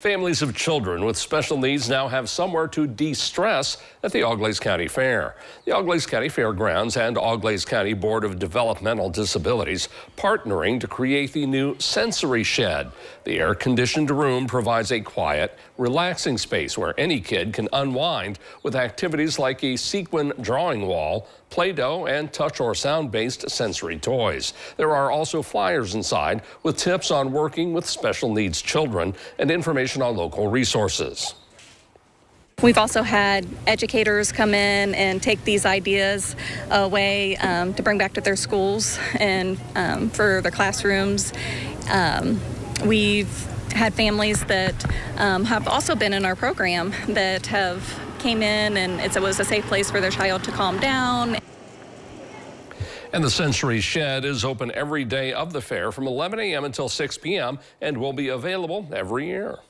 Families of children with special needs now have somewhere to de-stress at the Auglaize County Fair. The Auglaize County Fairgrounds and Auglaize County Board of Developmental Disabilities partnering to create the new Sensory Shed. The air-conditioned room provides a quiet, relaxing space where any kid can unwind with activities like a sequin drawing wall, Play-Doh, and touch or sound-based sensory toys. There are also flyers inside with tips on working with special needs children and information on local resources. We've also had educators come in and take these ideas away um, to bring back to their schools and um, for their classrooms. Um, we've had families that um, have also been in our program that have came in and it was a safe place for their child to calm down. And the Sensory Shed is open every day of the fair from 11 a.m. until 6 p.m. and will be available every year.